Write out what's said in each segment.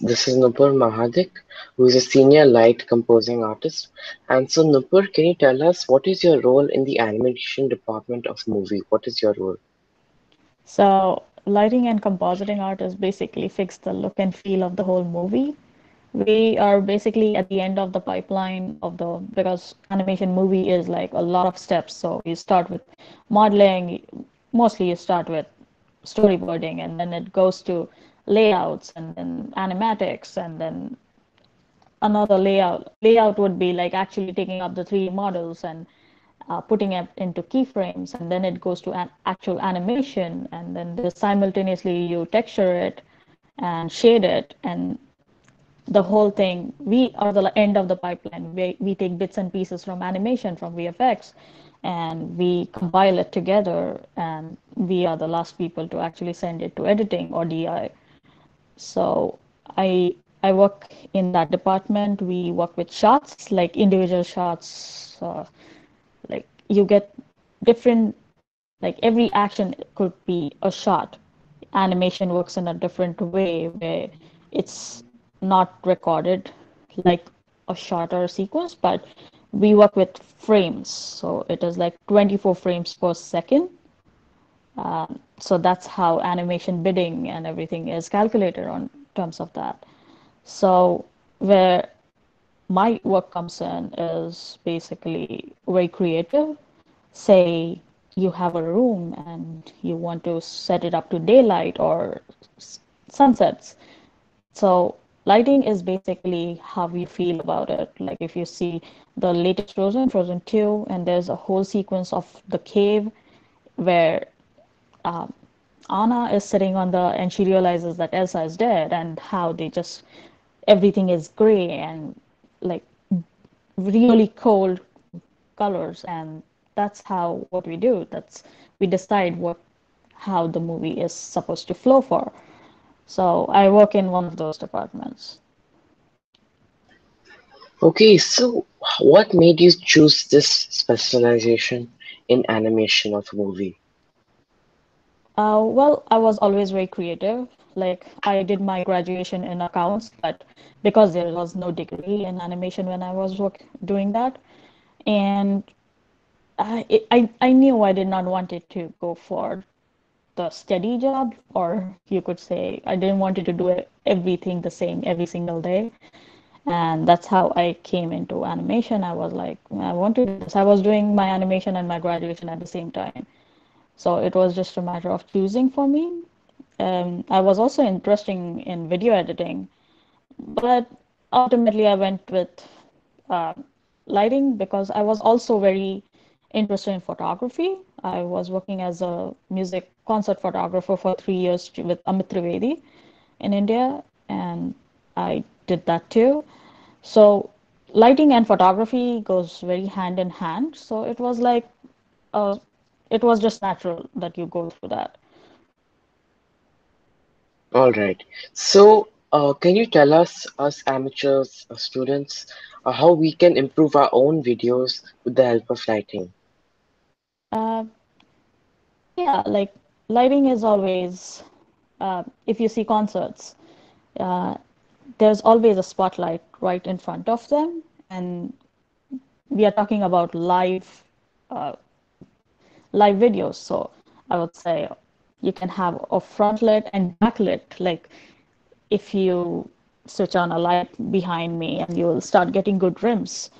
This is Nupur Mahadik, who is a senior light compositing artist. And so, Nupur, can you tell us what is your role in the animation department of movie? What is your role? So, lighting and compositing artists basically fix the look and feel of the whole movie. We are basically at the end of the pipeline of the because animation movie is like a lot of steps. So you start with modeling, mostly you start with storyboarding, and then it goes to layouts and then animatics and then another layout. Layout would be like actually taking up the 3D models and uh, putting it into keyframes and then it goes to an actual animation and then simultaneously you texture it and shade it and the whole thing we are the end of the pipeline. We, we take bits and pieces from animation from vfx and we compile it together and we are the last people to actually send it to editing or di so I I work in that department. We work with shots, like individual shots. Uh, like you get different, like every action could be a shot. Animation works in a different way where it's not recorded like a shot or a sequence, but we work with frames. So it is like 24 frames per second um, so that's how animation bidding and everything is calculated on terms of that. So where my work comes in is basically very creative. Say you have a room and you want to set it up to daylight or sunsets. So lighting is basically how you feel about it. Like if you see the latest Frozen, Frozen 2, and there's a whole sequence of the cave where um, Anna is sitting on the, and she realizes that Elsa is dead, and how they just everything is gray and like really cold colors, and that's how what we do. That's we decide what how the movie is supposed to flow for. So I work in one of those departments. Okay, so what made you choose this specialization in animation of movie? Uh, well, I was always very creative. Like I did my graduation in accounts, but because there was no degree in animation when I was work, doing that, and I, I I knew I did not want it to go for the steady job, or you could say I didn't want it to do everything the same every single day. And that's how I came into animation. I was like, I want to do this. I was doing my animation and my graduation at the same time so it was just a matter of choosing for me. Um, I was also interested in video editing, but ultimately I went with uh, lighting because I was also very interested in photography. I was working as a music concert photographer for three years with Amit Trivedi in India, and I did that too. So lighting and photography goes very hand in hand. So it was like a it was just natural that you go through that. All right. So, uh, can you tell us, us amateurs, uh, students, uh, how we can improve our own videos with the help of lighting? Uh, yeah, like lighting is always, uh, if you see concerts, uh, there's always a spotlight right in front of them. And we are talking about live uh, live videos. So I would say you can have a front lit and back lit. Like if you switch on a light behind me and you will start getting good rims,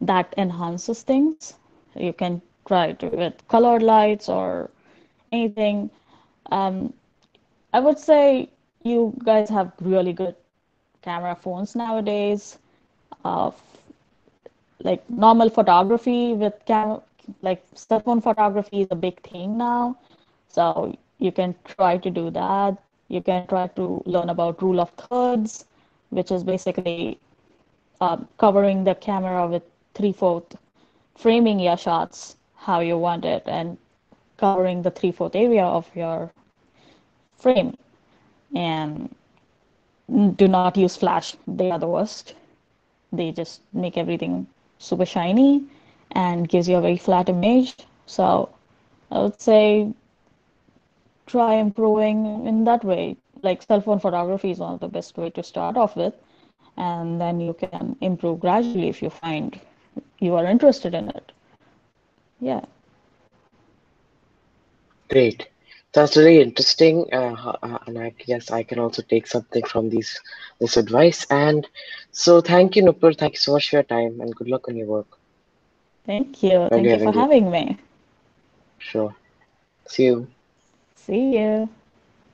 that enhances things. You can try to with colored lights or anything. Um, I would say you guys have really good camera phones nowadays. Uh, like normal photography with cam like cell phone photography is a big thing now. So you can try to do that. You can try to learn about rule of thirds, which is basically um, covering the camera with three-fourth, framing your shots how you want it, and covering the three-fourth area of your frame. And do not use flash. They are the worst. They just make everything super shiny and gives you a very flat image. So I would say try improving in that way. like cell phone photography is one of the best way to start off with, and then you can improve gradually if you find you are interested in it. Yeah. Great. That's really interesting, uh, uh, and I guess I can also take something from these this advice. And so, thank you, Nupur. Thank you so much for your time, and good luck on your work. Thank you. Thank you for you. having me. Sure. See you. See you.